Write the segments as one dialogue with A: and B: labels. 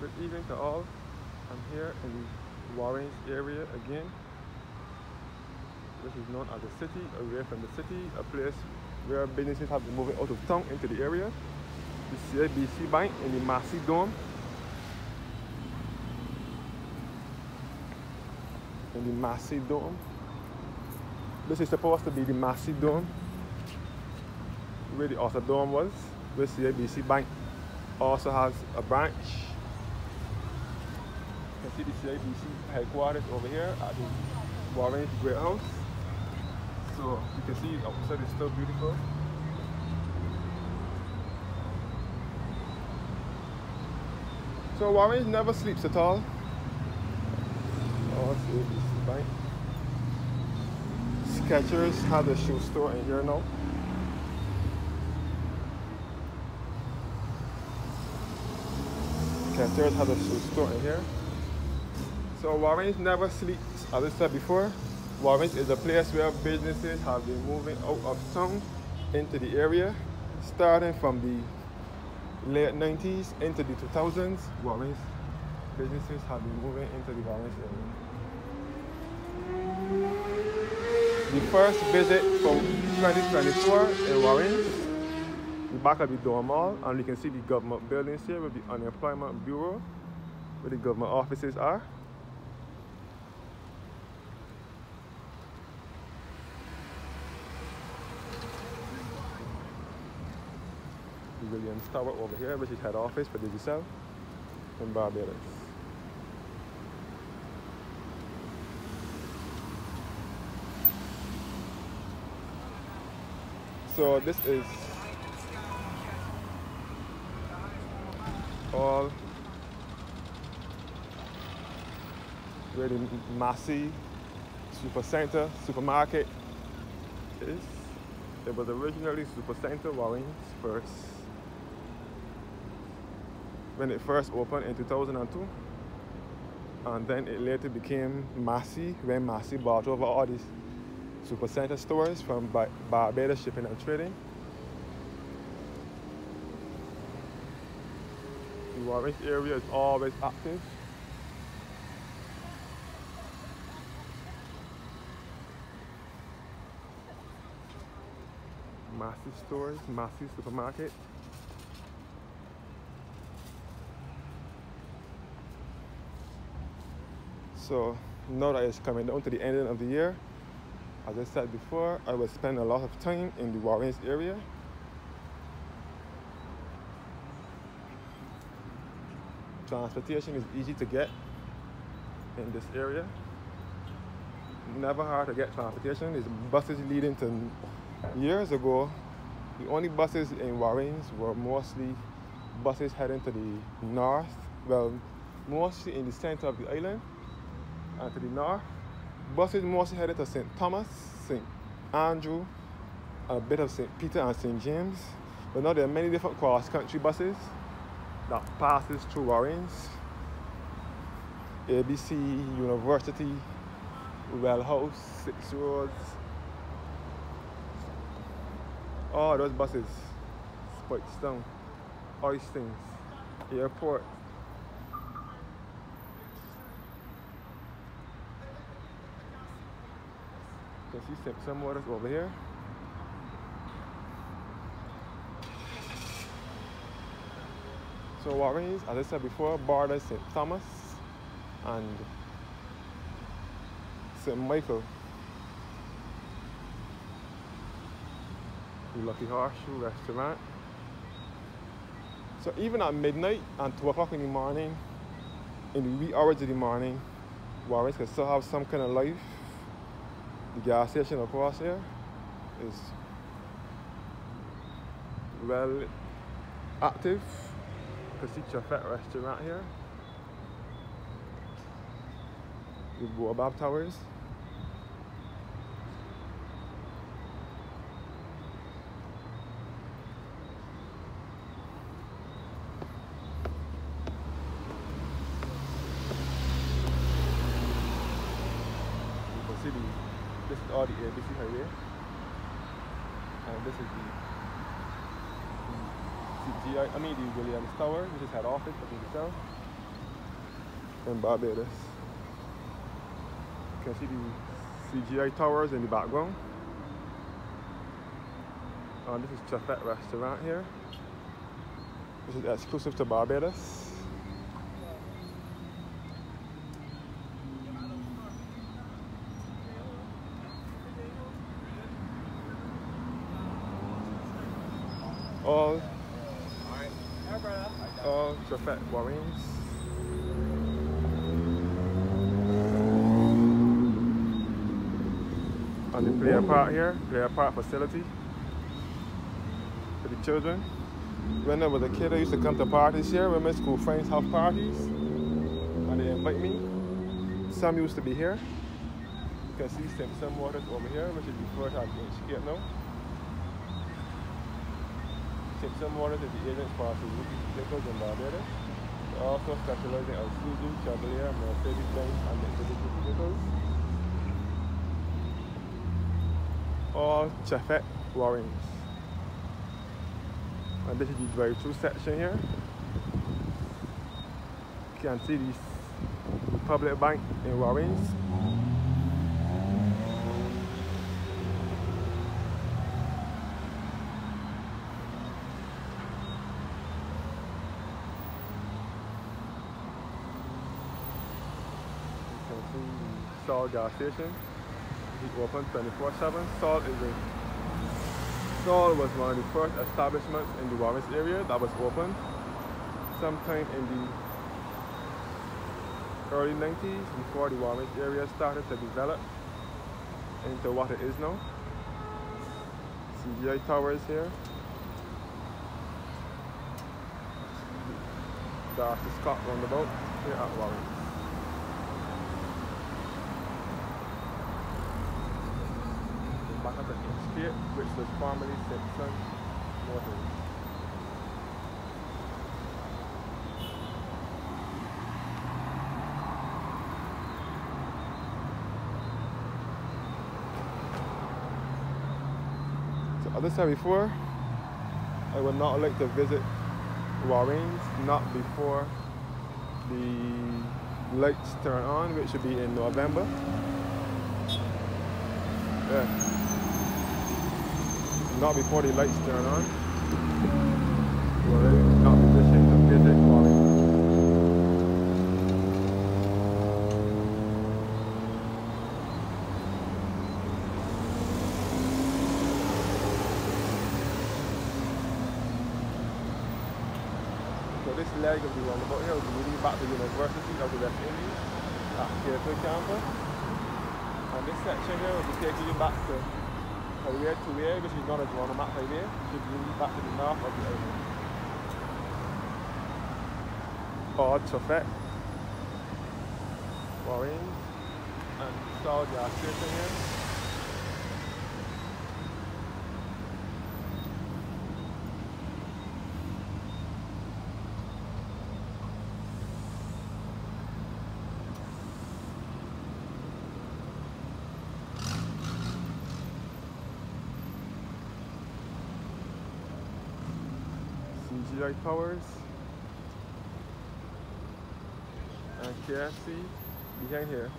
A: Good evening to all. I'm here in the Warrens area again. This is known as the city, away from the city, a place where businesses have been moving out of town into the area. The CIBC Bank in the Massy Dome. In the Massy Dome. This is supposed to be the Massy Dome, where the Otter Dome was, where CIBC Bank also has a branch can see CIBC headquarters over here at the Warren Great House. So you can see outside is still beautiful. So Warren never sleeps at all. Oh, CIBC Bank. Skechers have a shoe store in here now. Skechers has a shoe store in here. So Warrens never sleeps. As I said before, Warrens is a place where businesses have been moving out of town into the area, starting from the late 90s into the 2000s. Warrens businesses have been moving into the Warrens area. The first visit from 2024 in Warrens, the back of the Dome Mall, and you can see the government buildings here with the Unemployment Bureau, where the government offices are. Williams Tower over here, which is head office for Digicel in Barbados. So this is all the Massy Super Center supermarket is. It was originally Super Center Warren's first when it first opened in 2002. And then it later became Massy when Massy bought over all these supercenter stores from Barbados Shipping and Trading. The Warwick area is always active. Massy stores, Massy supermarket. So now that it's coming down to the ending of the year, as I said before, I will spend a lot of time in the Warrens area. Transportation is easy to get in this area. Never hard to get transportation. There's buses leading to years ago. The only buses in Warrens were mostly buses heading to the north, well, mostly in the center of the island and to the north. Buses mostly headed to St. Thomas, St. Andrew, a bit of St. Peter and St. James. But now there are many different cross-country buses that passes through Warrens, ABC, University, Well House, Six Roads. All those buses, Speightstown, Oistins, Airport, can see some waters over here. So Warrens, as I said before, borders St. Thomas and St. Michael. The Lucky Horseshoe restaurant. So even at midnight and 2 o'clock in the morning, in the wee hours of the morning, Warrens can still have some kind of life the gas station across here is well active. Casita Fat restaurant here. The Baobab Towers. You can see the this is all the ABC highway and this is the, the CGI, I mean the Williams Tower which is head office of Digicel in Barbados. You can see the CGI towers in the background. And this is Chefette restaurant here. This is exclusive to Barbados. All, all Chefette Warrens. On the player park here, player park facility for the children. When I was a kid, I used to come to parties here when my school friends have parties. And they invite me. Some used to be here. You can see some waters over here, which is before it had been scared now. Simpson Motors is the agent's party vehicles in Barbados. They also specialize in Isuzu, Chevrolet, Mercedes-Benz, and Mitsubishi vehicles. All Chefette Warrens. And this is the drive-through section here. You can see this public bank in Warrens. Sol gas station. It's open 24-7. Sol is a Sol was one of the first establishments in the Warrens area that was opened sometime in the early 90s before the Warrens area started to develop into what it is now. CGI towers here. Darcy Scott roundabout here at Warrens. The estate, which was formerly Simpson Motors. So as I said before, I would not like to visit Warrens not before the lights turn on, which should be in November. Yeah not before the lights turn on. So this leg of the roundabout here will be leading back to University of the West Indies at campus. And this section here will be taking you back to highway to where, which is not a drawn map highway, should lead back to the north of the island. Odd Chefette, Warrens, and Yard Station here. CGI Towers and KFC behind here.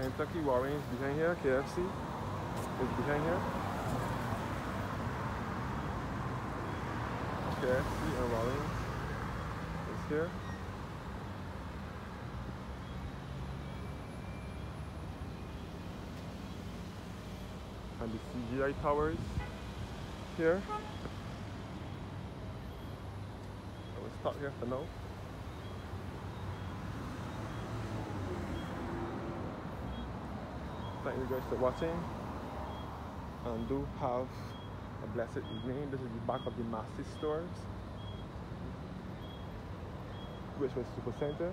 A: Kentucky Warrens behind here, KFC is behind here. KFC and Warrens here. And the CGI towers here. I will stop here for now. Thank you guys for watching and do have a blessed evening. This is the back of the Massy stores which was Super Center.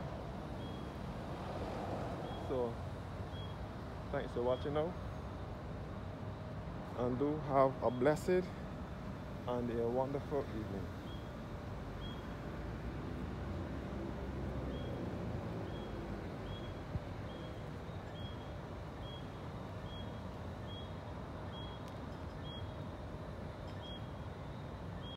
A: So, thanks for watching now. And do have a blessed and a wonderful evening.